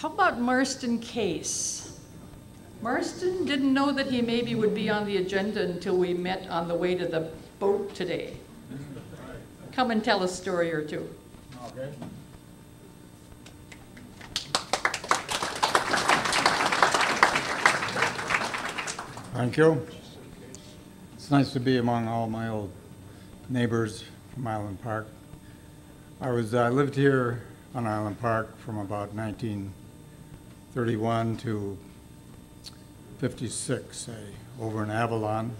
how about Marston Case? Marston didn't know that he maybe would be on the agenda until we met on the way to the boat today. Come and tell a story or two. Okay. Thank you. It's nice to be among all my old neighbors from Island Park. I was I lived here on Island Park from about 1931 to 56, say, over in Avalon,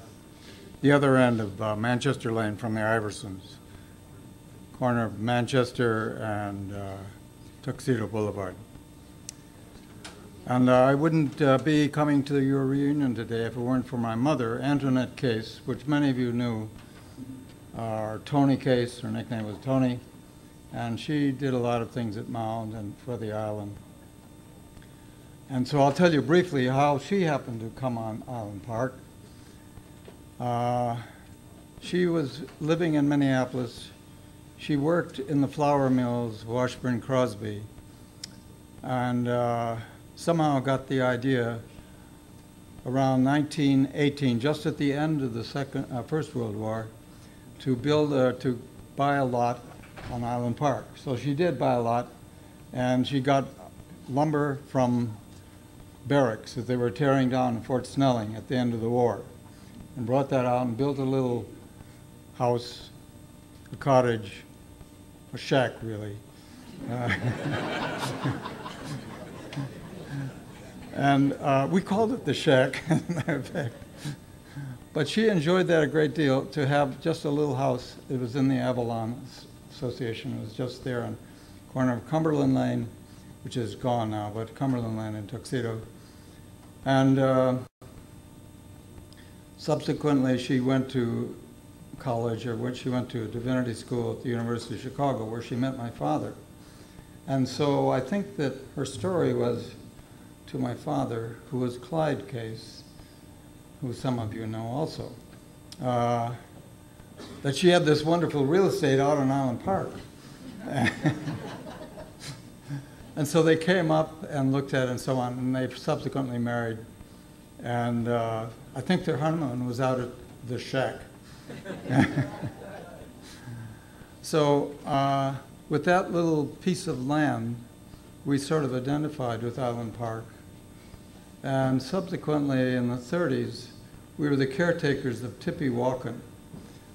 the other end of uh, Manchester Lane from the Iversons, corner of Manchester and uh, Tuxedo Boulevard. And uh, I wouldn't uh, be coming to your reunion today if it weren't for my mother, Antoinette Case, which many of you knew, uh, Tony Case, her nickname was Tony, and she did a lot of things at Mound and for the island. And so I'll tell you briefly how she happened to come on Island Park. Uh, she was living in Minneapolis. She worked in the flour mills, Washburn Crosby, and uh, somehow got the idea around 1918, just at the end of the second, uh, First World War, to build a, to buy a lot on Island Park. So she did buy a lot, and she got lumber from barracks that they were tearing down in Fort Snelling at the end of the war, and brought that out and built a little house, a cottage, a shack really. Uh, and uh, we called it the shack, as a matter of fact. But she enjoyed that a great deal to have just a little house. It was in the Avalon Association. It was just there on the corner of Cumberland Lane, which is gone now, but Cumberland Lane in Tuxedo. And uh, subsequently, she went to college, or when she went to divinity school at the University of Chicago, where she met my father. And so I think that her story was to my father, who was Clyde Case, who some of you know also. Uh, that she had this wonderful real estate out on Island Park. and so they came up and looked at it and so on, and they subsequently married. And uh, I think their honeymoon was out at the shack. so uh, with that little piece of land, we sort of identified with Island Park. And subsequently, in the 30s, we were the caretakers of Tippewaukan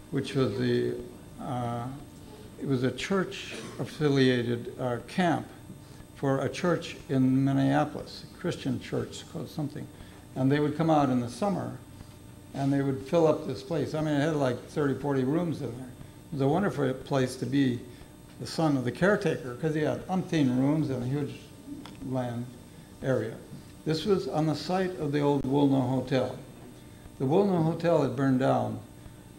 which was the, uh, it was a church-affiliated uh, camp for a church in Minneapolis, a Christian church called something. And they would come out in the summer and they would fill up this place. I mean, it had like 30, 40 rooms in there. It was a wonderful place to be the son of the caretaker because he had umpteen rooms and a huge land area. This was on the site of the old Woolnough Hotel. The Woolnough Hotel had burned down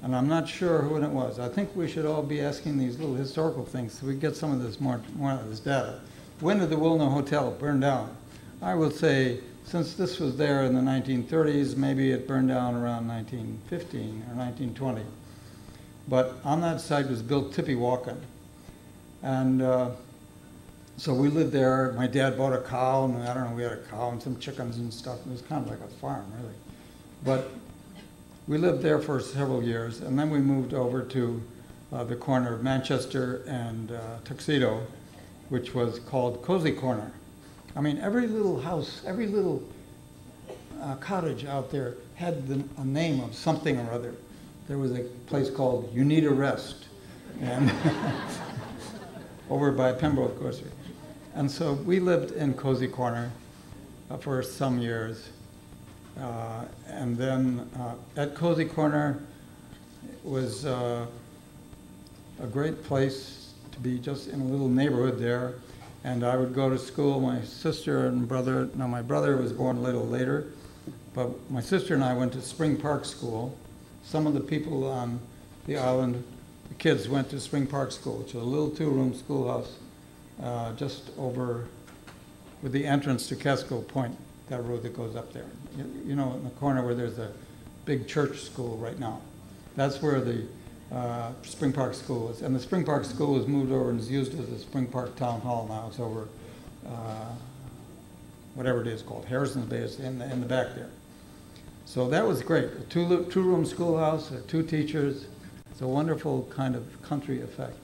and I'm not sure who it was. I think we should all be asking these little historical things so we get some of this more, more of this data. When did the Woolnough Hotel burn down? I would say since this was there in the 1930s, maybe it burned down around 1915 or 1920. But on that site was built Tippewaukan. And uh, so we lived there. My dad bought a cow, and I don't know, we had a cow and some chickens and stuff. It was kind of like a farm, really. But we lived there for several years, and then we moved over to uh, the corner of Manchester and uh, Tuxedo, which was called Cozy Corner. I mean, every little house, every little uh, cottage out there had the, a name of something or other. There was a place called You Need a Rest, and over by Pembroke Grocery. And so we lived in Cozy Corner uh, for some years. Uh, and then uh, at Cozy Corner was uh, a great place to be just in a little neighborhood there. And I would go to school. My sister and brother, now my brother was born a little later, but my sister and I went to Spring Park School. Some of the people on the island, the kids went to Spring Park School, which is a little two-room schoolhouse uh, just over with the entrance to Casco Point that road that goes up there. You, you know, in the corner where there's a big church school right now. That's where the uh, Spring Park School is. And the Spring Park School was moved over and is used as the Spring Park Town Hall now. It's over uh, whatever it is called, Harrison's Bay is in the, in the back there. So that was great. A two, two-room schoolhouse, uh, two teachers. It's a wonderful kind of country effect.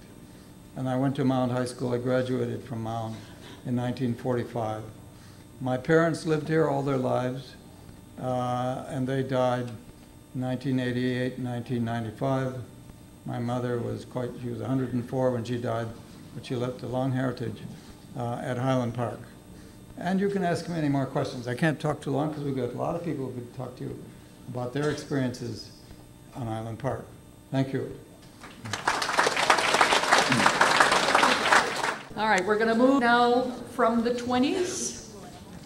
And I went to Mound High School. I graduated from Mound in 1945. My parents lived here all their lives, uh, and they died in 1988 1995. My mother was quite, she was 104 when she died, but she left a long heritage uh, at Highland Park. And you can ask me any more questions. I can't talk too long because we've got a lot of people who could talk to you about their experiences on Island Park. Thank you. All right, we're going to move now from the 20s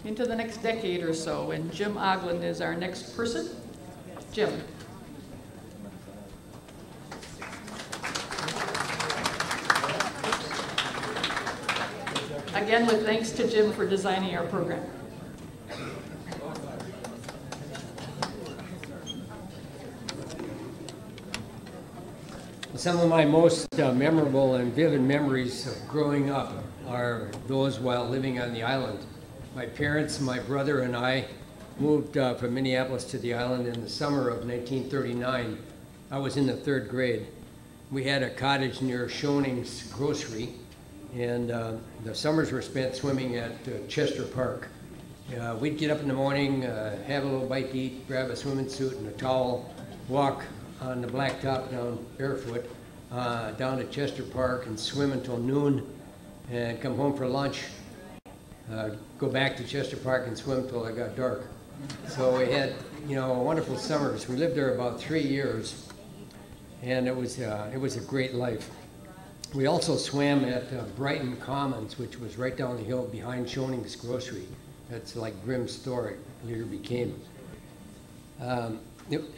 into the next decade or so, and Jim Ogland is our next person. Jim. Again, with thanks to Jim for designing our program. Some of my most uh, memorable and vivid memories of growing up are those while living on the island. My parents, my brother, and I moved uh, from Minneapolis to the island in the summer of 1939. I was in the third grade. We had a cottage near Schoning's Grocery, and uh, the summers were spent swimming at uh, Chester Park. Uh, we'd get up in the morning, uh, have a little bite to eat, grab a swimming suit and a towel, walk on the blacktop down barefoot uh, down to Chester Park and swim until noon and come home for lunch, uh, go back to Chester Park and swim till it got dark. So we had, you know, a wonderful summers. We lived there about three years, and it was, it was a great life. We also swam at uh, Brighton Commons, which was right down the hill behind Schoning's Grocery. That's like Grimm's store, it later became. Um,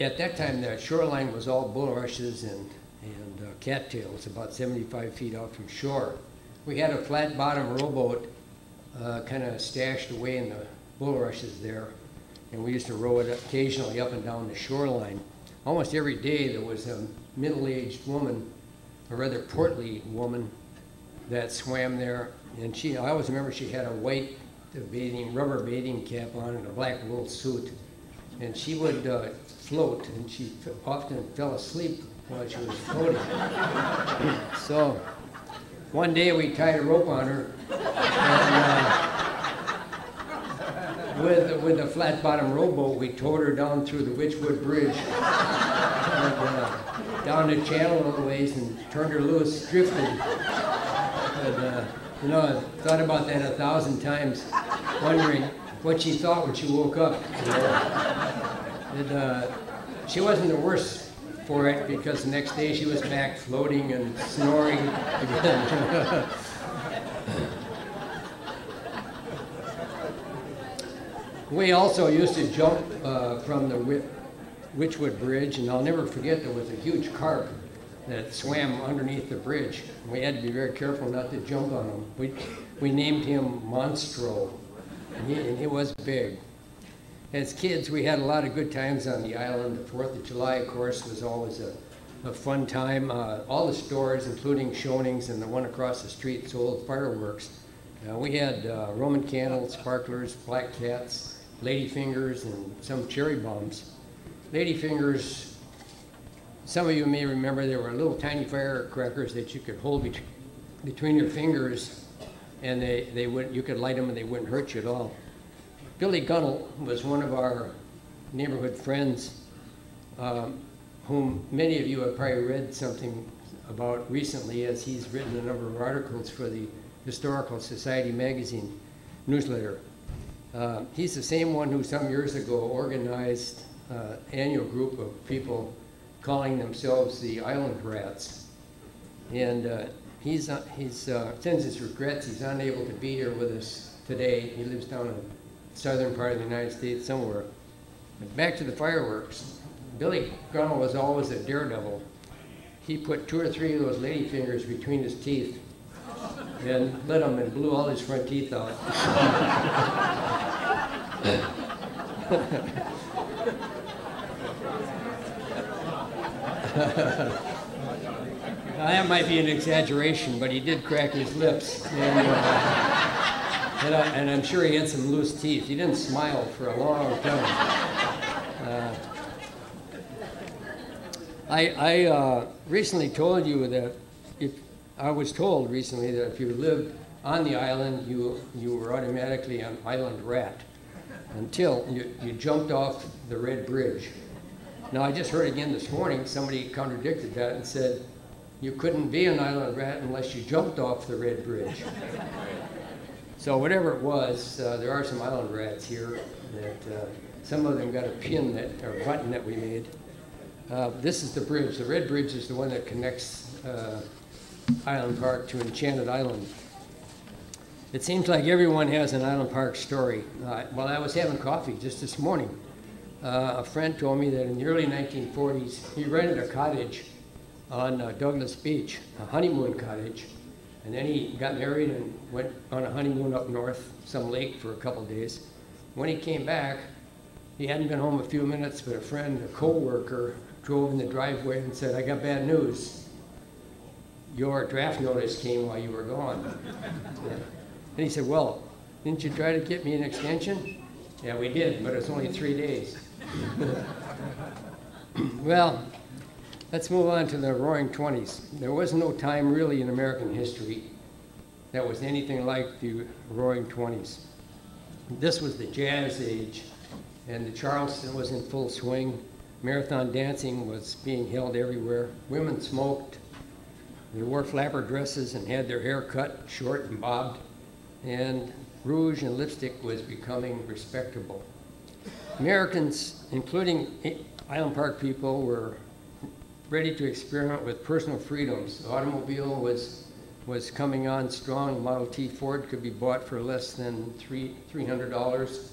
at that time, the shoreline was all bulrushes and, and uh, cattails, about 75 feet out from shore. We had a flat bottom rowboat uh, kind of stashed away in the bulrushes there, and we used to row it occasionally up and down the shoreline. Almost every day there was a middle-aged woman, a rather portly woman, that swam there, and she, I always remember she had a white bathing, rubber bathing cap on and a black wool suit. And she would uh, float, and she often fell asleep while she was floating. so one day we tied a rope on her, and uh, with, with a flat bottom rowboat, we towed her down through the Wychwood Bridge, and, uh, down the channel a little ways, and turned her loose, drifted. And, uh, you know, I've thought about that a thousand times, wondering what she thought when she woke up. You know? and, uh, she wasn't the worse for it because the next day she was back floating and snoring again. we also used to jump uh, from the Wychwood Bridge, and I'll never forget there was a huge carp that swam underneath the bridge. We had to be very careful not to jump on him. We, we named him Monstro, and he, and he was big. As kids, we had a lot of good times on the island. The Fourth of July, of course, was always a, a fun time. Uh, all the stores, including Schoning's and the one across the street, sold fireworks. Uh, we had uh, Roman candles, sparklers, black cats, lady fingers, and some cherry bombs. Ladyfingers, some of you may remember there were little tiny firecrackers that you could hold be between your fingers and they, they would, you could light them and they wouldn't hurt you at all. Billy Gunnell was one of our neighborhood friends, um, whom many of you have probably read something about recently, as he's written a number of articles for the Historical Society magazine newsletter. Uh, he's the same one who some years ago organized uh, annual group of people calling themselves the Island Rats. And uh, he's, uh, he's uh, sends his regrets. He's unable to be here with us today. He lives down in the southern part of the United States somewhere. But back to the fireworks. Billy Gunnell was always a daredevil. He put two or three of those lady fingers between his teeth and lit them and blew all his front teeth out. that might be an exaggeration, but he did crack his lips. And, uh, And, I, and I'm sure he had some loose teeth. He didn't smile for a long time. Uh, I, I uh, recently told you that if I was told recently that if you lived on the island, you you were automatically an island rat until you, you jumped off the Red Bridge. Now I just heard again this morning somebody contradicted that and said you couldn't be an island rat unless you jumped off the Red Bridge. So whatever it was, uh, there are some island rats here that uh, some of them got a pin that or button that we made. Uh, this is the bridge. The red bridge is the one that connects uh, Island Park to Enchanted Island. It seems like everyone has an Island Park story. Uh, while I was having coffee just this morning, uh, a friend told me that in the early 1940s he rented a cottage on uh, Douglas Beach, a honeymoon cottage, and then he got married and went on a honeymoon up north, some lake for a couple days. When he came back, he hadn't been home a few minutes, but a friend, a co-worker, drove in the driveway and said, I got bad news. Your draft notice came while you were gone. And he said, well, didn't you try to get me an extension? Yeah, we did, but it's only three days. well, let's move on to the roaring 20s. There was no time really in American history that was anything like the roaring 20s. This was the jazz age, and the Charleston was in full swing. Marathon dancing was being held everywhere. Women smoked. They wore flapper dresses and had their hair cut short and bobbed. And rouge and lipstick was becoming respectable. Americans, including Island Park people, were ready to experiment with personal freedoms. The automobile was, was coming on strong. Model T Ford could be bought for less than three, $300.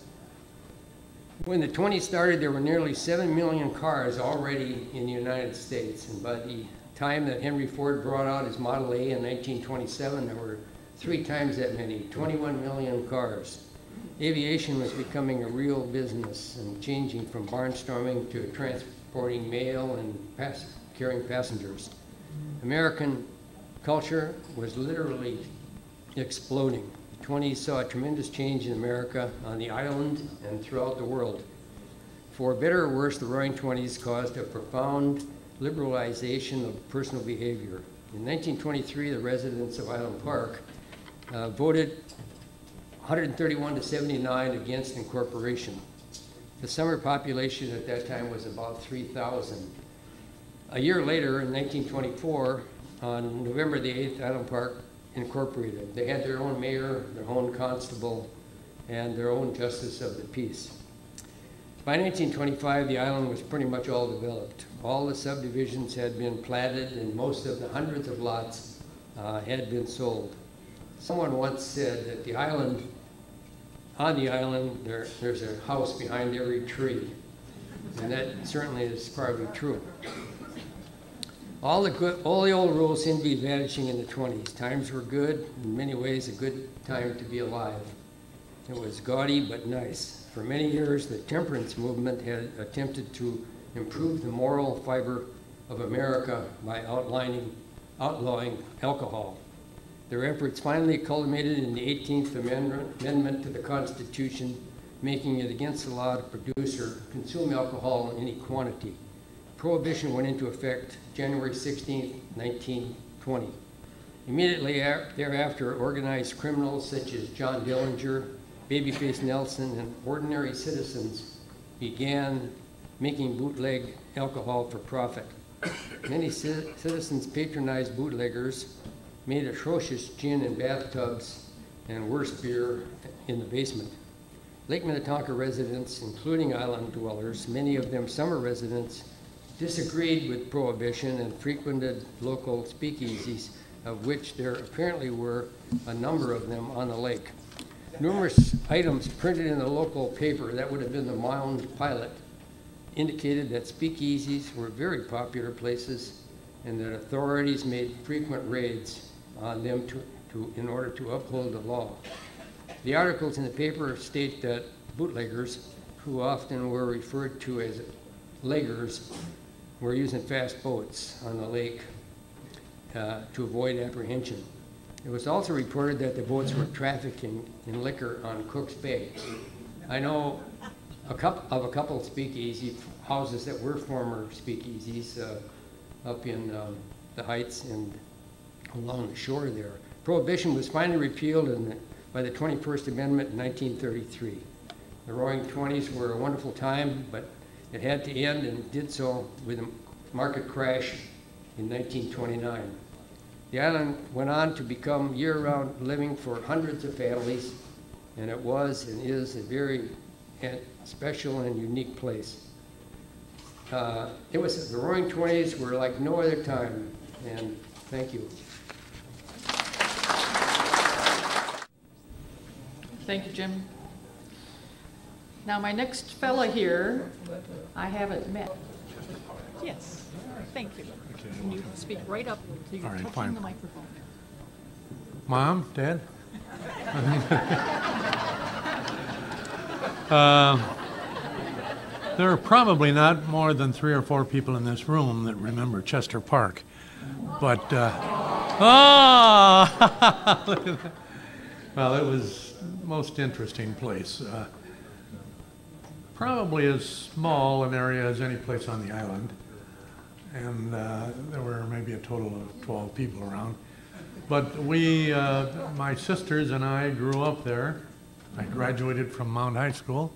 When the 20s started, there were nearly 7 million cars already in the United States. And by the time that Henry Ford brought out his Model A in 1927, there were three times that many, 21 million cars. Aviation was becoming a real business and changing from barnstorming to transporting mail and pass carrying passengers. American culture was literally exploding. The 20s saw a tremendous change in America, on the island, and throughout the world. For better or worse, the Roaring Twenties caused a profound liberalization of personal behavior. In 1923, the residents of Island Park uh, voted 131 to 79 against incorporation. The summer population at that time was about 3,000. A year later, in 1924, on November the 8th, Island Park incorporated. They had their own mayor, their own constable, and their own justice of the peace. By 1925, the island was pretty much all developed. All the subdivisions had been platted, and most of the hundreds of lots uh, had been sold. Someone once said that the island, on the island, there, there's a house behind every tree. And that certainly is probably true. All the good, all the old rules seem to be vanishing in the 20s. Times were good, in many ways a good time to be alive. It was gaudy but nice. For many years, the temperance movement had attempted to improve the moral fiber of America by outlining, outlawing alcohol. Their efforts finally culminated in the 18th Amendment, to the Constitution, making it against the law to produce or consume alcohol in any quantity. Prohibition went into effect January 16, 1920. Immediately thereafter, organized criminals such as John Dillinger, Babyface Nelson, and ordinary citizens began making bootleg alcohol for profit. Many citizens patronized bootleggers, made atrocious gin in bathtubs, and worse beer in the basement. Lake Minnetonka residents, including island dwellers, many of them summer residents, disagreed with prohibition and frequented local speakeasies, of which there apparently were a number of them on the lake. Numerous items printed in the local paper, that would have been the Mound Pilot, indicated that speakeasies were very popular places and that authorities made frequent raids on them to, to, in order to uphold the law. The articles in the paper state that bootleggers, who often were referred to as leggers, were using fast boats on the lake uh, to avoid apprehension. It was also reported that the boats were trafficking in liquor on Cook's Bay. I know a couple, of a couple speakeasy houses that were former speakeasies uh, up in um, the Heights and along the shore there. Prohibition was finally repealed in the, by the 21st Amendment in 1933. The Roaring Twenties were a wonderful time, but it had to end and did so with a market crash in 1929. The island went on to become year-round living for hundreds of families, and it was and is a very special and unique place. Uh, It was, the Roaring Twenties were like no other time, and thank you. Thank you, Jim. Now, my next fella here, I haven't met. Yes, thank you. Can you speak right up so you're All right, touching fine. the microphone? Mom, Dad? Uh, There are probably not more than three or four people in this room that remember Chester Park, but, uh, oh! Look at that. Well, it was most interesting place. Uh, Probably as small an area as any place on the island, and uh, there were maybe a total of 12 people around. But we, uh, my sisters and I grew up there. I graduated from Mound High School.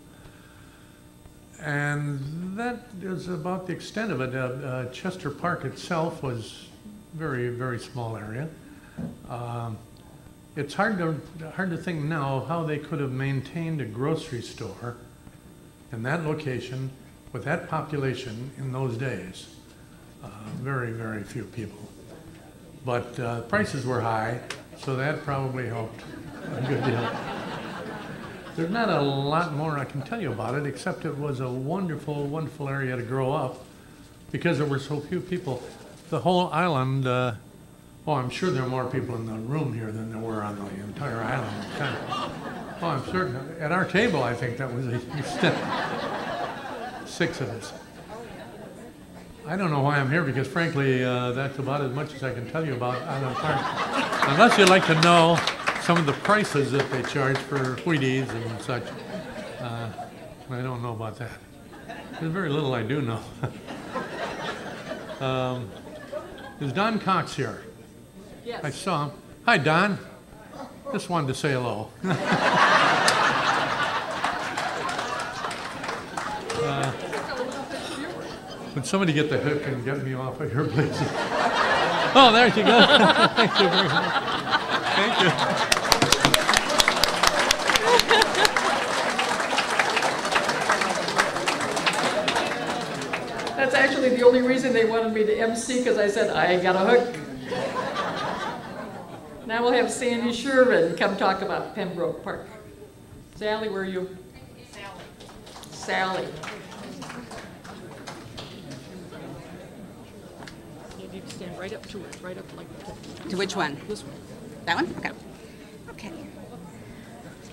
And that is about the extent of it. Uh, uh, Chester Park itself was very, very small area. Um, It's hard to, hard to think now how they could have maintained a grocery store in that location with that population in those days. Uh, Very, very few people. But uh, prices were high, so that probably helped a good deal. There's not a lot more I can tell you about it, except it was a wonderful, wonderful area to grow up because there were so few people. The whole island, uh, oh, I'm sure there are more people in the room here than there were on the entire island. Oh, I'm certain. At our table, I think that was a extent. Six of us. I don't know why I'm here because frankly, uh, that's about as much as I can tell you about Island Park. Unless you'd like to know some of the prices that they charge for Wheaties and such. Uh, I don't know about that. There's very little I do know. um, is Don Cox here? I saw him. Hi, Don. Just wanted to say hello. Uh, Would somebody get the hook and get me off of here, please? Oh, there you go. Thank you very much. Thank you. That's actually the only reason they wanted me to MC, because I said, I got a hook. Now we'll have Sandy Sherman come talk about Pembroke Park. Sally, where are you? Sally. Sally. You need to stand right up to it, right up like To which one? this one. That one? Okay. Okay.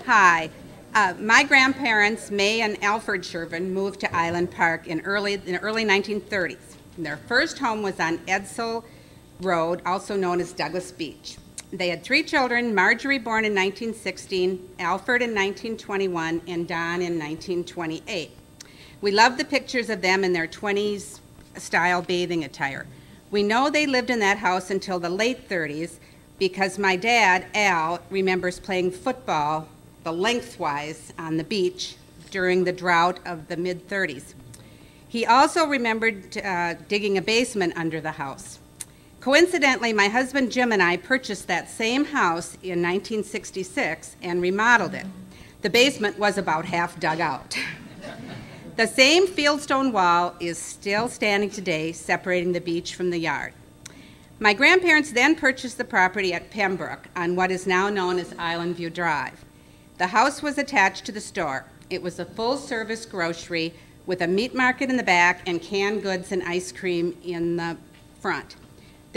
Hi. Uh, my grandparents, May and Alfred Shervin, moved to Island Park in early in the early 1930s. And their first home was on Edsel Road, also known as Douglas Beach. They had three children: Marjorie, born in 1916, Alfred in 1921, and Don in 1928. We love the pictures of them in their 20s style bathing attire. We know they lived in that house until the late 30s because my dad, Al, remembers playing football the lengthwise on the beach during the drought of the mid 30s. He also remembered uh, digging a basement under the house. Coincidentally, my husband Jim and I purchased that same house in 1966 and remodeled it. The basement was about half dug out. The same fieldstone wall is still standing today, separating the beach from the yard. My grandparents then purchased the property at Pembroke on what is now known as Island View Drive. The house was attached to the store. It was a full service grocery with a meat market in the back and canned goods and ice cream in the front.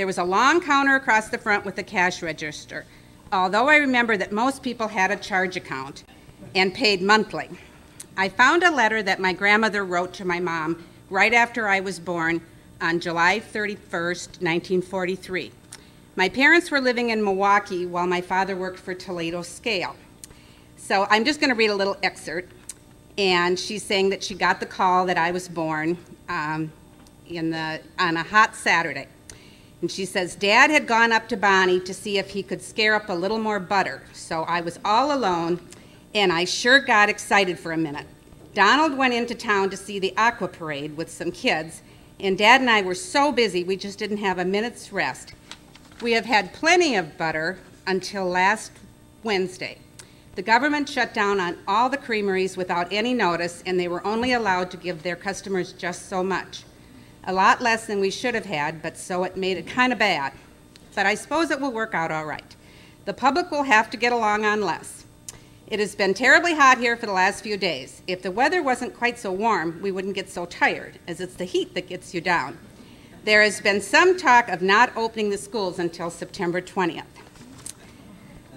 There was a long counter across the front with a cash register, although I remember that most people had a charge account and paid monthly. I found a letter that my grandmother wrote to my mom right after I was born on July 31st, 1943. My parents were living in Milwaukee while my father worked for Toledo Scale. So I'm just going to read a little excerpt. And she's saying that she got the call that I was born um, in the, on a hot Saturday. And she says, Dad had gone up to Bonnie to see if he could scare up a little more butter. So I was all alone, and I sure got excited for a minute. Donald went into town to see the aqua parade with some kids, and Dad and I were so busy we just didn't have a minute's rest. We have had plenty of butter until last Wednesday. The government shut down on all the creameries without any notice, and they were only allowed to give their customers just so much. A lot less than we should have had, but so it made it kind of bad. But I suppose it will work out all right. The public will have to get along on less. It has been terribly hot here for the last few days. If the weather wasn't quite so warm, we wouldn't get so tired, as it's the heat that gets you down. There has been some talk of not opening the schools until September 20th.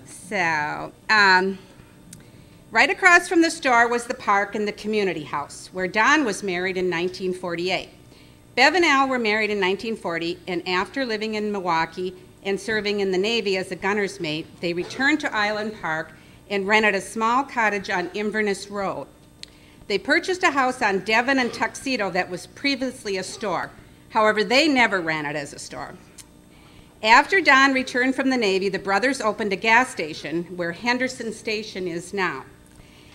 So, um, right across from the store was the park and the community house, where Don was married in 1948. Bev and Al were married in 1940, and after living in Milwaukee and serving in the Navy as a gunner's mate, they returned to Island Park and rented a small cottage on Inverness Road. They purchased a house on Devon and Tuxedo that was previously a store. However, they never ran it as a store. After Don returned from the Navy, the brothers opened a gas station where Henderson Station is now.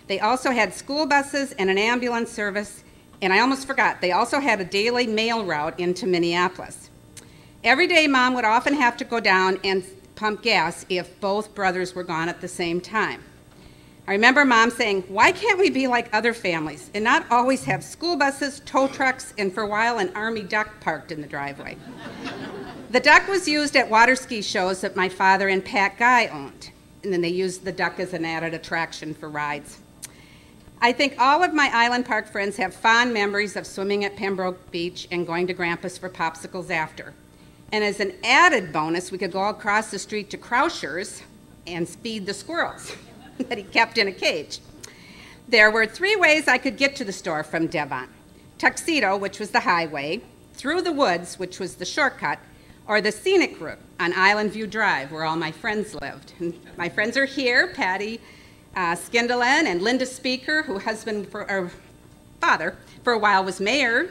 They also had school buses and an ambulance service, and I almost forgot, they also had a daily mail route into Minneapolis. Every day, Mom would often have to go down and pump gas if both brothers were gone at the same time. I remember Mom saying, Why can't we be like other families and not always have school buses, tow trucks, and for a while an Army duck parked in the driveway? the duck was used at water ski shows that my father and Pat Guy owned, and then they used the duck as an added attraction for rides. I think all of my Island Park friends have fond memories of swimming at Pembroke Beach and going to Grandpa's for popsicles after. And as an added bonus, we could go across the street to Krauscher's and feed the squirrels that he kept in a cage. There were three ways I could get to the store from Devon Tuxedo, which was the highway, through the woods, which was the shortcut, or the scenic route on Island View Drive, where all my friends lived. And my friends are here Patty uh, and Linda Speaker, who husband for, or father for a while was mayor,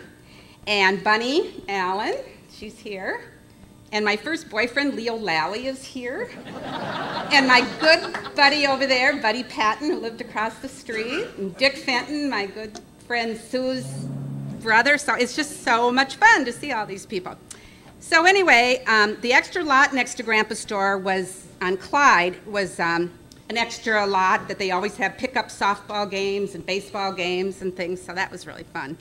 and Bunny Allen, she's here. And my first boyfriend, Leo Lally, is here. and my good buddy over there, Buddy Patton, who lived across the street. And Dick Fenton, my good friend Sue's brother. So it's just so much fun to see all these people. So anyway, um, the extra lot next to Grandpa's store was on Clyde was um, an extra lot that they always have pickup softball games and baseball games and things. So that was really fun.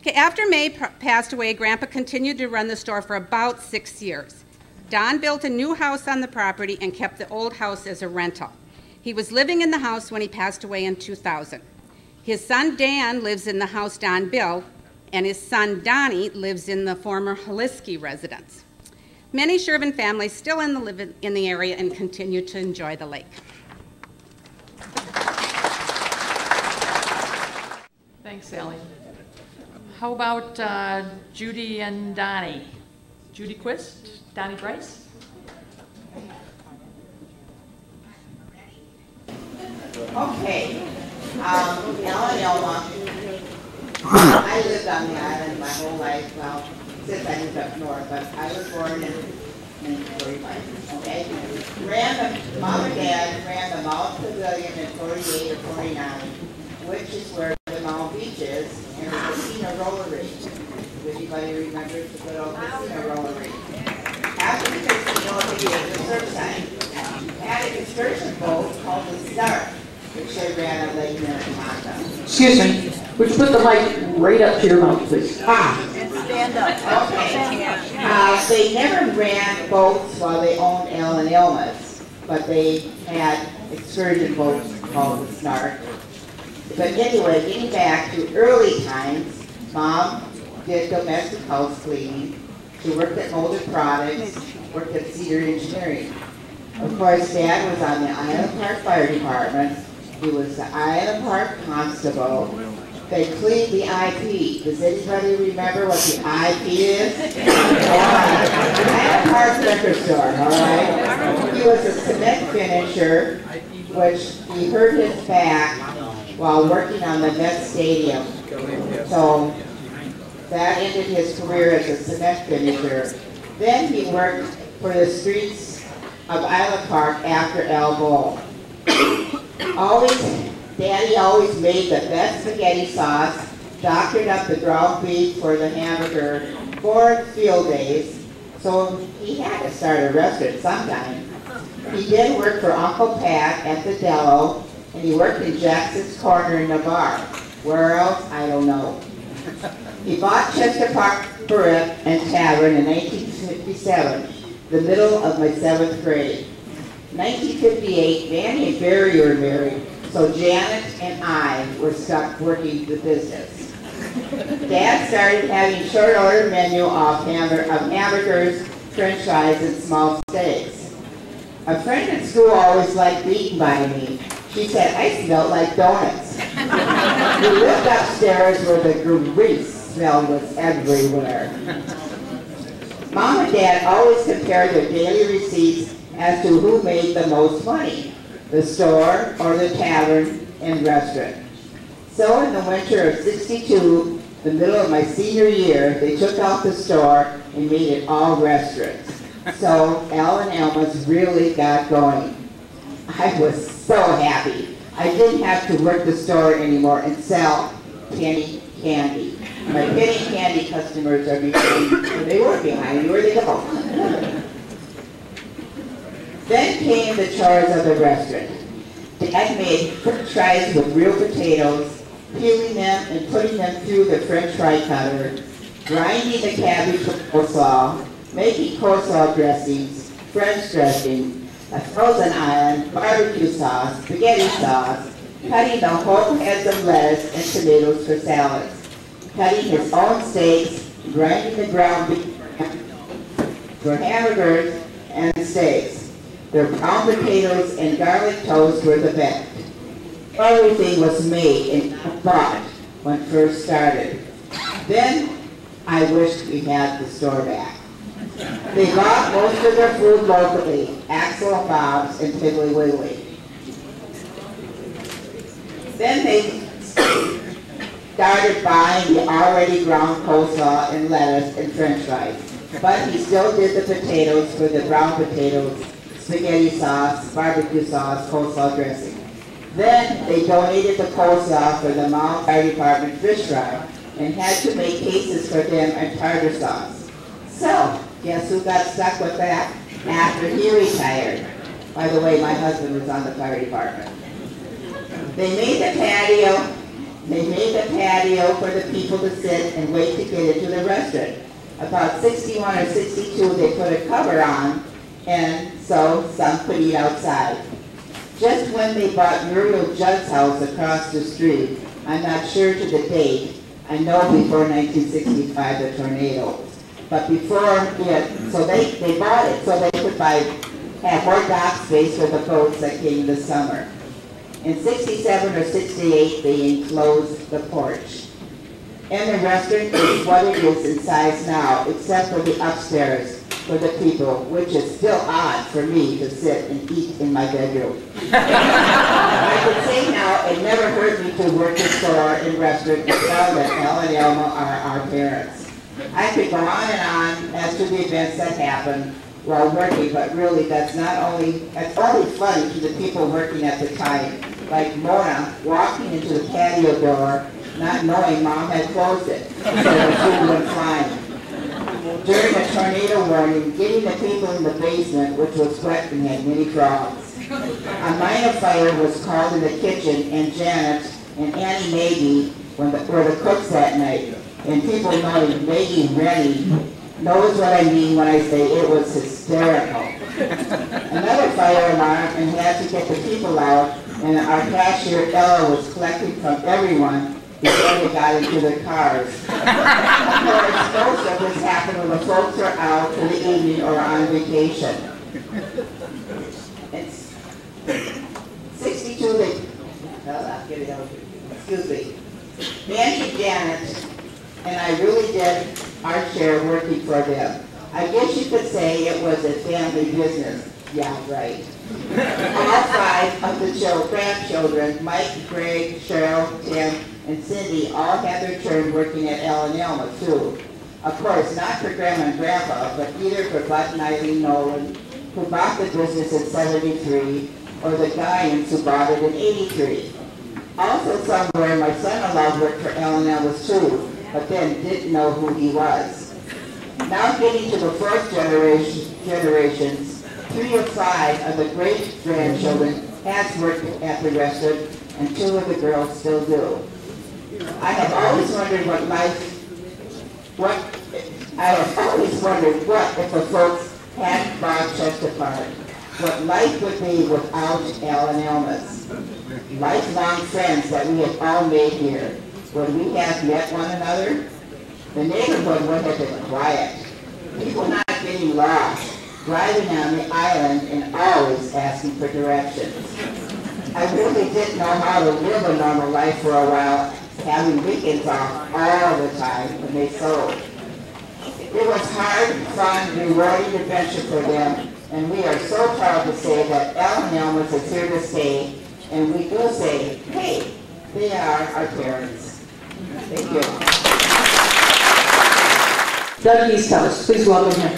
Okay, after May passed away, Grandpa continued to run the store for about six years. Don built a new house on the property and kept the old house as a rental. He was living in the house when he passed away in 2000. His son Dan lives in the house Don built, and his son Donnie lives in the former Holiski residence. Many Shervin families still in the, live in the area and continue to enjoy the lake. Thanks, Sally. How about uh, Judy and Donnie? Judy Quist, Donnie Bryce? Okay, um, Ellen Elma. I lived on the island my whole life, well, since I moved up north, but I was born in nineteen forty-five, okay? Ran the, mom and dad ran the Mall Pavilion in forty-eight or forty-nine, which is where Mound Beach is, and the casino roller rink. Does anybody remember the good old casino roller rink? After the casino, they had the surf Had an excursion boat called the Star, which they ran on Lake Minnetonka. Excuse me, would you put the mic right up to your mouth, please? Ah. Stand up. Okay. Uh, they never ran boats while they owned Al and Elma's, but they had excursion boats called the Snark. But anyway, getting back to early times, mom did domestic house cleaning. She worked at Molded Products, worked at Cedar Engineering. Of course, dad was on the Island Park Fire Department. He was the Island Park Constable. They cleaned the IP. Does anybody remember what the IP is? Island Park Liquor Store, all right? He was a cement finisher, which he hurt his back while working on the Met Stadium. So that ended his career as a cement finisher. Then he worked for the streets of Island Park after El Bowl. Always, Daddy always made the best spaghetti sauce, doctored up the ground beef for the hamburger for field days, so he had to start a restaurant sometime. He did work for Uncle Pat at the Dello, and he worked in Jackson's Corner in Navarre. Where else, I don't know. He bought Chester Park Burrick and Tavern in 1957, the middle of my seventh grade. 1958, Manny and Barry were married, so Janet and I were stuck working the business. Dad started having short order menu of hamburger, of hamburgers, french fries, and small steaks. A friend at school always liked being by me. She said I smelled like donuts. we lived upstairs where the grease smell was everywhere. Mom and Dad always compared their daily receipts as to who made the most money, the store or the tavern and restaurant. So in the winter of 62, the middle of my senior year, they took out the store and made it all restaurants. So Al and Elma's really got going. I was so happy. I didn't have to work the store anymore and sell penny candy. My penny candy customers are behind, they were behind me, where they go? Then came the chores of the restaurant. Dad made french fries with real potatoes, peeling them and putting them through the french fry cutter, grinding the cabbage for coleslaw, making coleslaw dressings, French dressing, a frozen island, barbecue sauce, spaghetti sauce, cutting the whole heads of lettuce and tomatoes for salads, cutting his own steaks, grinding the ground beef for hamburgers and steaks. Their brown potatoes and garlic toast were the best. Everything was made and bought when first started. Then I wished we had the store back. They bought most of their food locally, Axel Bob's and Piggly Wiggly. Then they started buying the already ground coleslaw and lettuce and french fries. But he still did the potatoes for the brown potatoes, spaghetti sauce, barbecue sauce, coleslaw dressing. Then they donated the coleslaw for the Mound Fire Department fish fry and had to make cases for them and tartar sauce. So, guess who got stuck with that after he retired? By the way, my husband was on the fire department. They made the patio, they made the patio for the people to sit and wait to get into the restaurant. About 61 or 62, they put a cover on, and so some could eat outside. Just when they bought Muriel Judd's house across the street, I'm not sure to the date, I know before 1965, the tornado. But before yeah, so they, they bought it so they could buy, have more dock space for the boats that came this summer. In 67 or 68, they enclosed the porch. And the restaurant is what it is in size now, except for the upstairs for the people, which is still odd for me to sit and eat in my bedroom. I can say now, it never hurt me to work a store and restaurant and tell that Al and Elma are our parents. I could go on and on as to the events that happened while working, but really that's not only, that's only funny to the people working at the time, like Mona walking into the patio door, not knowing mom had closed it, so the food flying during a tornado warning, getting the people in the basement, which was wet and had many frogs. A minor fire was called in the kitchen, and Janet and Annie Maggie when the, were the cooks that night. And people know Maggie Rennie knows what I mean when I say it was hysterical. Another fire alarm, and had to get the people out, and our cashier Ella was collecting from everyone before they got into their cars. More explosive has happened when the folks are out for the evening or on vacation. It's 62, they, no, I'll get it out. Excuse me. Nancy Janet and I really did our share working for them. I guess you could say it was a family business. Yeah, right. All five of the chil- grandchildren, Mike, Greg, Cheryl, Tim, and Cindy, all had their turn working at Al and Elma too. Of course, not for Grandma and Grandpa, but either for Bud and Eileen Nolan, who bought the business in seventy-three, or the Guians who bought it in eighty-three. Also somewhere, my son-in-law worked for Ellis too, but then didn't know who he was. Now getting to the fourth generation, generations, three of five of the great-grandchildren has worked at the restaurant, and two of the girls still do. I have always wondered what life, what, I have always wondered what if the folks had bought Chester Park, what life would be without Al and Elma's. Lifelong friends that we have all made here. Would we have met one another? The neighborhood would have been quiet. People not getting lost, driving on the island and always asking for directions. I really didn't know how to live a normal life for a while, having weekends off all the time when they sold. It was hard, fun, rewarding adventure for them, and we are so proud to say that Al and Elma's is here to stay, and we do say, hey, they are our parents. Thank you. Doug Easthouse, please welcome him.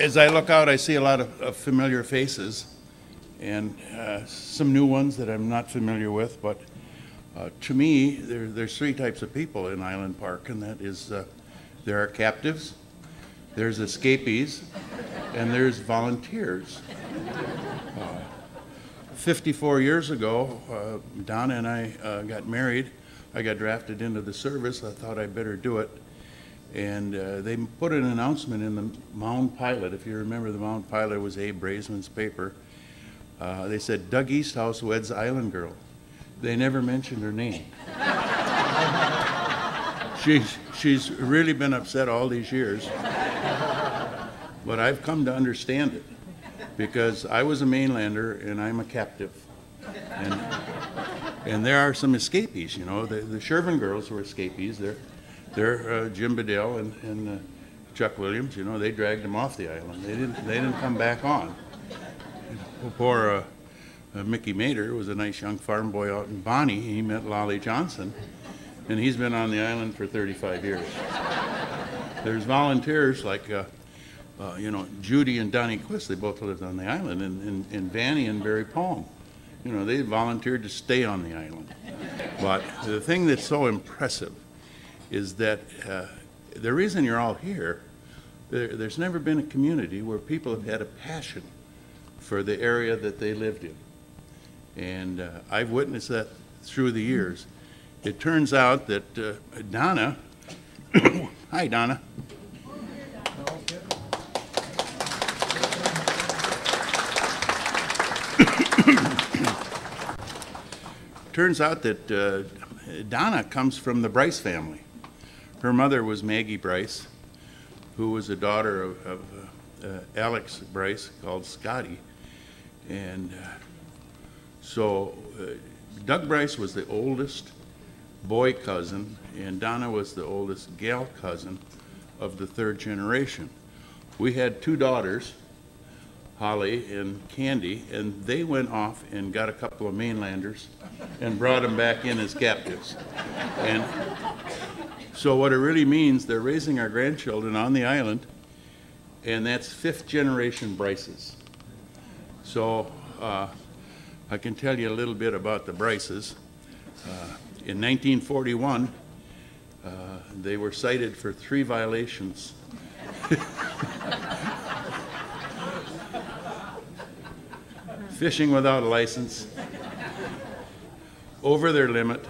As I look out, I see a lot of, of familiar faces and uh, some new ones that I'm not familiar with. But uh, to me, there, there's three types of people in Island Park, and that is uh, there are captives, there's escapees, and there's volunteers. Uh, 54 years ago, uh, Donna and I uh, got married. I got drafted into the service. I thought I'd better do it. And uh, they put an announcement in the Mound Pilot. If you remember, the Mound Pilot was Abe Braisman's paper. Uh, they said, Doug Easthouse weds Island Girl. They never mentioned her name. she's, she's really been upset all these years. But I've come to understand it because I was a mainlander and I'm a captive. And, and there are some escapees, you know. The, the Shervin girls were escapees. They're, they're uh, Jim Bedell and, and uh, Chuck Williams. You know, they dragged them off the island. They didn't, they didn't come back on. Poor uh, uh, Mickey Mater was a nice young farm boy out in Bonnie. He met Lolly Johnson, and he's been on the island for 35 years. There's volunteers like, uh, you know, Judy and Donnie Quist. They both lived on the island, and, and, and Vanny and Barry Palm. You know, they volunteered to stay on the island. But the thing that's so impressive is that uh, the reason you're all here, there, there's never been a community where people have had a passion for the area that they lived in. And uh, I've witnessed that through the years. It turns out that uh, Donna, hi Donna. Turns out that uh, Donna comes from the Bryce family. Her mother was Maggie Bryce, who was a daughter of, of uh, Alex Bryce called Scotty. And uh, so uh, Doug Bryce was the oldest boy cousin, and Donna was the oldest gal cousin of the third generation. We had two daughters, Holly and Candy, and they went off and got a couple of mainlanders and brought them back in as captives. And so what it really means, they're raising our grandchildren on the island, and that's fifth generation Bryces. So uh, I can tell you a little bit about the Bryces. Uh, in 1941, uh, they were cited for three violations. Fishing without a license, over their limit,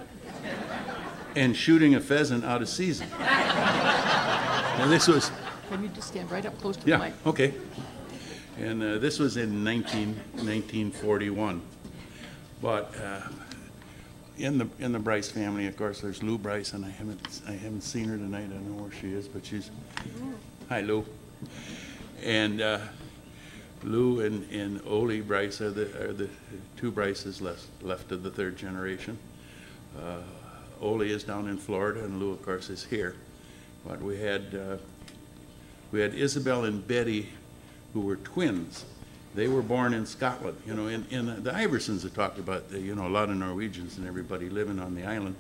and shooting a pheasant out of season. Now, this was Can you just stand right up close to the mic? yeah, okay. And uh, this was in 19, 1941. But uh, in the in the Bryce family, of course, there's Lou Bryce, and I haven't I haven't seen her tonight. I don't know where she is, but she's hi Lou. And uh, Lou and, and Ole Bryce are the are the two Bryces left left of the third generation. Uh, Ole is down in Florida, and Lou, of course, is here. But we had, uh, we had Isabel and Betty, who were twins. They were born in Scotland, you know, and, and the Iversons have talked about, the, you know, a lot of Norwegians and everybody living on the island.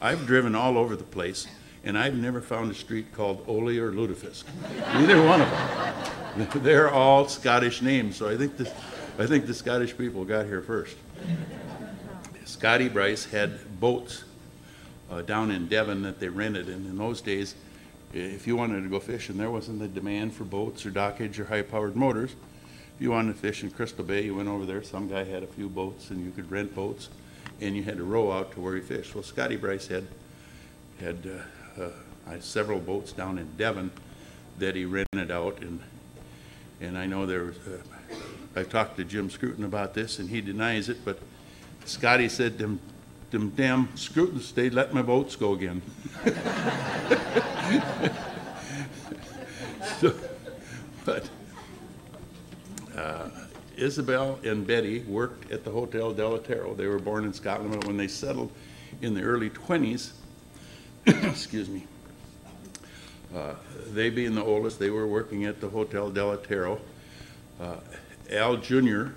I've driven all over the place, and I've never found a street called Ole or Lutefisk. Neither one of them. They're all Scottish names, so I think this, I think the Scottish people got here first. Scotty Bryce had boats uh, down in Devon that they rented, and in those days, if you wanted to go fishing, there wasn't the demand for boats or dockage or high-powered motors. If you wanted to fish in Crystal Bay, you went over there, some guy had a few boats, and you could rent boats, and you had to row out to where you fished. Well, Scotty Bryce had, had uh, uh, several boats down in Devon that he rented out, and, and I know there was, uh, I've talked to Jim Scruton about this, and he denies it, but Scotty said, them, them damn Scrutons, they let my boats go again. So, But uh, Isabel and Betty worked at the Hotel Del Otero. They were born in Scotland, but when they settled in the early 20s, excuse me, uh, they being the oldest, they were working at the Hotel Del Otero. Uh, Al Jr.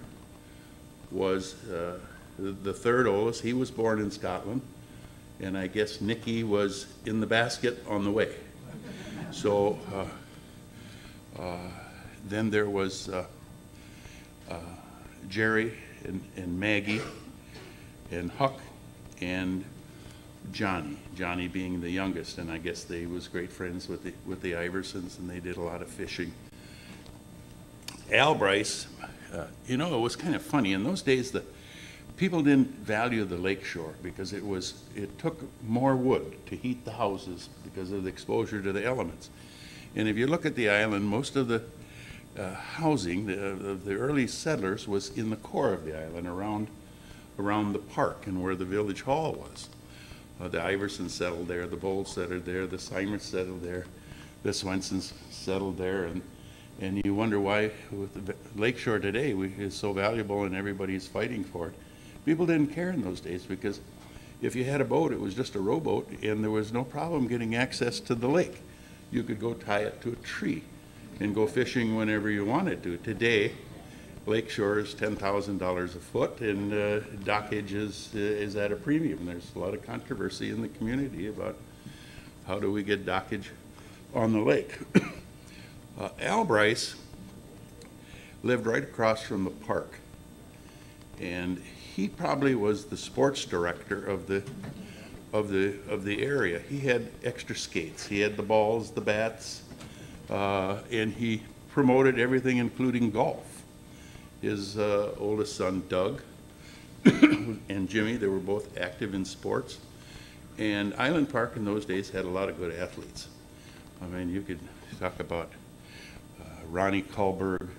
was uh, the third oldest. He was born in Scotland, and I guess Nicky was in the basket on the way. So uh, uh, then there was uh, Jerry and, and Maggie and Huck and Johnny. Johnny being the youngest, and I guess they was great friends with the with the Iversons, and they did a lot of fishing. Al Bryce, uh, you know, it was kind of funny. In those days, the people didn't value the lake shore because it was it took more wood to heat the houses because of the exposure to the elements. And if you look at the island, most of the uh, housing the, of the early settlers was in the core of the island, around around the park and where the village hall was. Uh, the Iversons settled there, the Bowles settled there, the Simers settled there, the Swensons settled there, and and you wonder why with the lakeshore today we, is so valuable and everybody's fighting for it. People didn't care in those days because if you had a boat, it was just a rowboat, and there was no problem getting access to the lake. You could go tie it to a tree and go fishing whenever you wanted to. Today, lakeshore is ten thousand dollars a foot, and uh, dockage is is at a premium. There's a lot of controversy in the community about how do we get dockage on the lake. uh, Al Bryce lived right across from the park, and he probably was the sports director of the of the of the area. He had extra skates. He had the balls, the bats, uh, and he promoted everything, including golf. His uh, oldest son, Doug, and Jimmy, they were both active in sports. And Island Park in those days had a lot of good athletes. I mean, you could talk about uh, Ronnie Kalberg,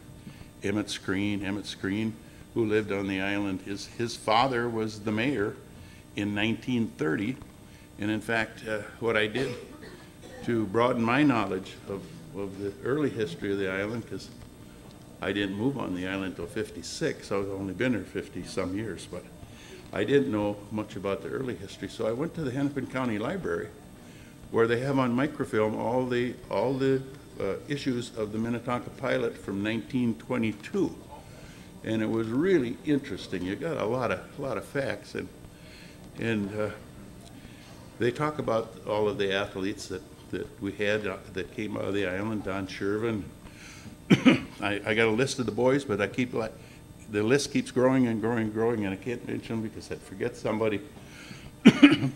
Emmett Screen. Emmett Screen, who lived on the island, his, his father was the mayor in 1930. And in fact, uh, what I did to broaden my knowledge of, of the early history of the island, because I didn't move on the island until 56, I've only been here 50-some years, but I didn't know much about the early history. So I went to the Hennepin County Library, where they have on microfilm all the, all the uh, issues of the Minnetonka Pilot from 1922. And it was really interesting. You got a lot of, a lot of facts, and, and uh, they talk about all of the athletes that, that we had uh, that came out of the island, Don Shervin. I, I got a list of the boys, but I keep, like, the list keeps growing and growing and growing, and I can't mention them because I'd forget somebody.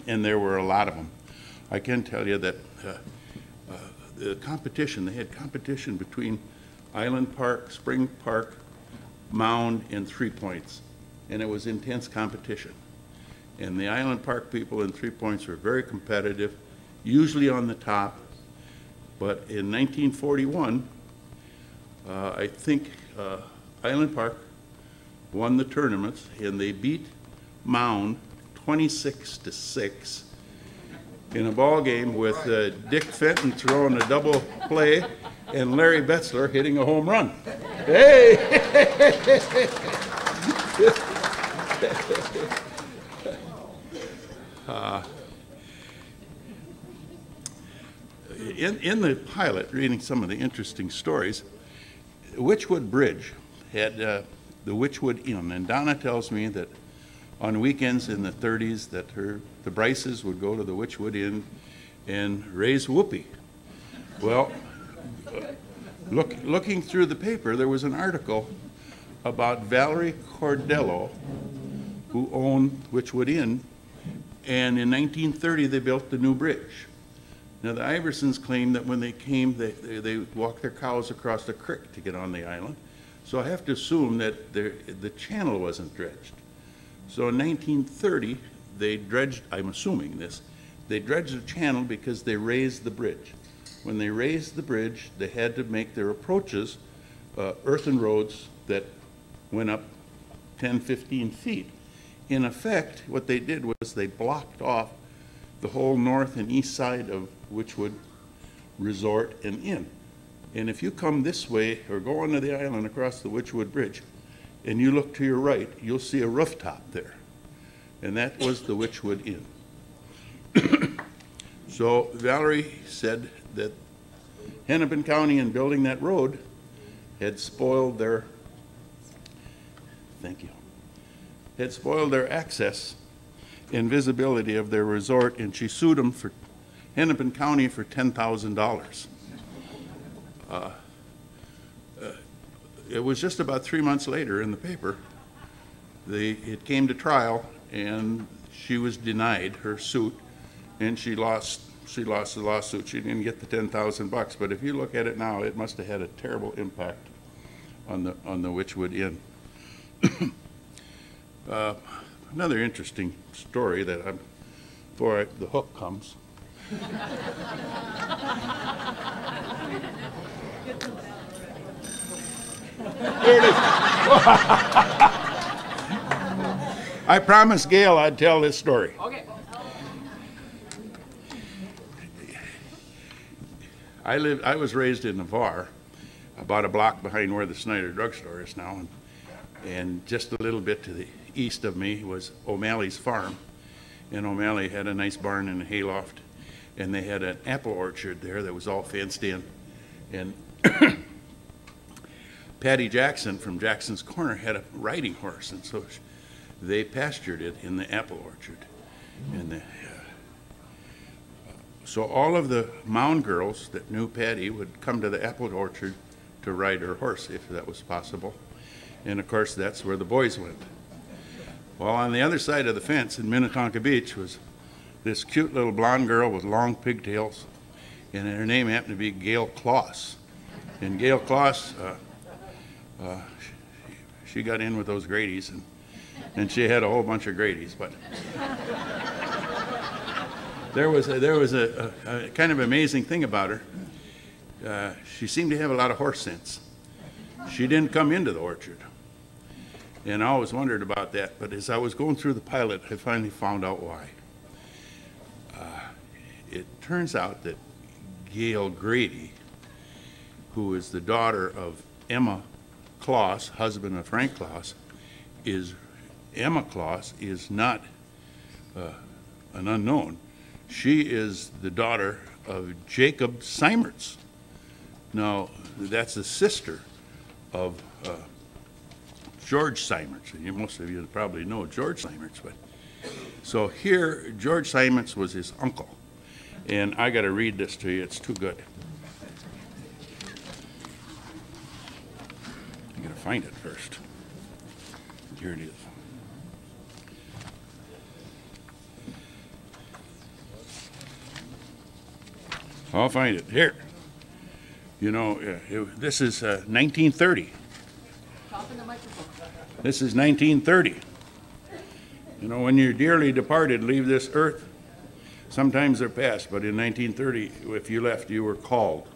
And there were a lot of them. I can tell you that uh, uh, the competition, they had competition between Island Park, Spring Park, Mound, and Three Points. And it was intense competition. And the Island Park people in Three Points were very competitive, usually on the top. But in 1941, uh, I think uh, Island Park won the tournaments, and they beat Mound 26 to 6 in a ball game with uh, Dick Fenton throwing a double play and Larry Betzler hitting a home run. Hey! Uh, in, in the pilot, reading some of the interesting stories, Wychwood Bridge had uh, the Wychwood Inn, and Donna tells me that on weekends in the 30s that her the Bryces would go to the Wychwood Inn and raise whoopee. Well, look, looking through the paper, there was an article about Valerie Cordello, who owned Wychwood Inn, and in 1930 they built the new bridge. Now, the Iversons claim that when they came, they, they, they walked their cows across the creek to get on the island. So I have to assume that the, the channel wasn't dredged. So in 1930, they dredged, I'm assuming this, they dredged the channel because they raised the bridge. When they raised the bridge, they had to make their approaches uh, earthen roads that went up 10, 15 feet. In effect, what they did was they blocked off the whole north and east side of Wychwood Resort and Inn. And if you come this way or go onto the island across the Wychwood Bridge and you look to your right, you'll see a rooftop there. And that was the Wychwood Inn. so Valerie said that Hennepin County in building that road had spoiled their, thank you, had spoiled their access and visibility of their resort, and she sued them for Hennepin County for ten thousand dollars. Uh, It was just about three months later in the paper, the, it came to trial, and she was denied her suit, and she lost, she lost the lawsuit. She didn't get the ten thousand bucks, but if you look at it now, it must have had a terrible impact on the, on the Wychwood Inn. Uh, Another interesting story that I'm, before I- the hook comes. Here it is. I promised Gail I'd tell this story. Okay. I lived, I was raised in Navarre, about a block behind where the Snyder drugstore is now, and, and just a little bit to the east of me was O'Malley's farm. And O'Malley had a nice barn and a hayloft, and they had an apple orchard there that was all fenced in. And Patty Jackson from Jackson's Corner had a riding horse, and so they pastured it in the apple orchard. And the, uh, so all of the mound girls that knew Patty would come to the apple orchard to ride her horse if that was possible. And of course, that's where the boys went. Well, on the other side of the fence in Minnetonka Beach was this cute little blonde girl with long pigtails, and her name happened to be Gail Kloss. And Gail Kloss, uh, uh, she, she got in with those Grady's, and, and she had a whole bunch of Grady's, but there was a, there was a, a, a kind of amazing thing about her. Uh, she seemed to have a lot of horse sense. She didn't come into the orchard. And I always wondered about that, but as I was going through the pilot, I finally found out why. Uh, it turns out that Gail Grady, who is the daughter of Emma Kloss, husband of Frank Kloss, is Emma Kloss is not uh, an unknown. She is the daughter of Jacob Seimertz. Now, that's the sister of uh, George and you, most of you probably know George Seimertz, but so here, George Seimertz was his uncle, and I got to read this to you. It's too good. I got to find it first. Here it is. I'll find it here. You know, uh, it, this is uh, 1930. Talk in the microphone. This is 1930. You know, when you're dearly departed leave this earth, sometimes they're past, but in 1930, if you left, you were called.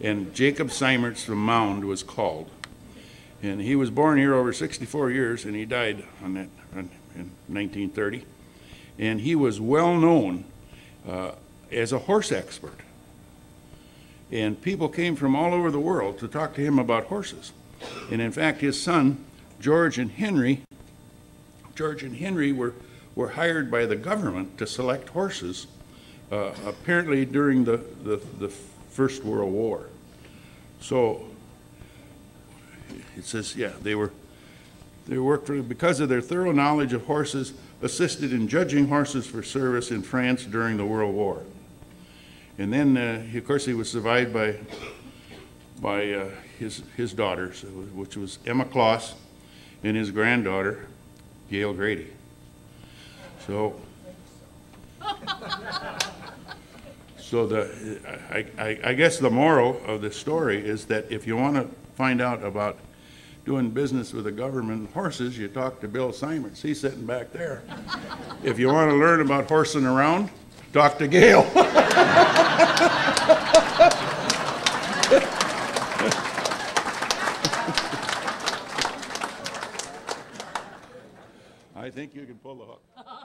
And Jacob Seimertz from Mound was called. And he was born here over 64 years, and he died on that on, in 1930. And he was well known uh, as a horse expert. And people came from all over the world to talk to him about horses. And in fact, his son, George and Henry, George and Henry were, were hired by the government to select horses uh, apparently during the, the, the First World War. So, it says, yeah, they were, they worked for, because of their thorough knowledge of horses, assisted in judging horses for service in France during the World War. And then, uh, of course, he was survived by, by uh, his, his daughters, which was Emma Kloss and his granddaughter, Gail Grady. So, so the, I, I, I guess the moral of the story is that if you want to find out about doing business with the government horses, you talk to Bill Simons. He's sitting back there. If you want to learn about horsing around, talk to Gail. you can pull the hook.